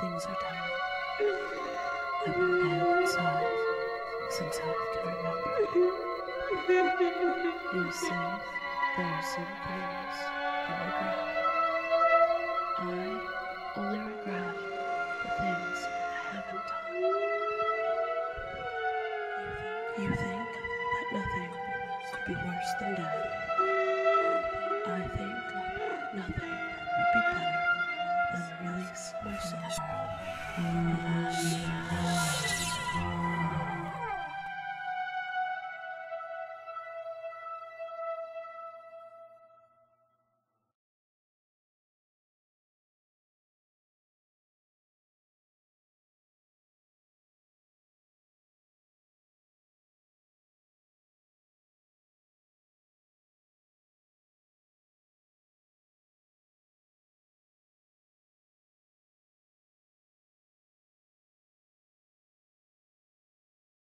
things are done. I've been dead inside since I can remember. You say there are some things you regret. I only regret the things I haven't done. You think that nothing could be worse than death?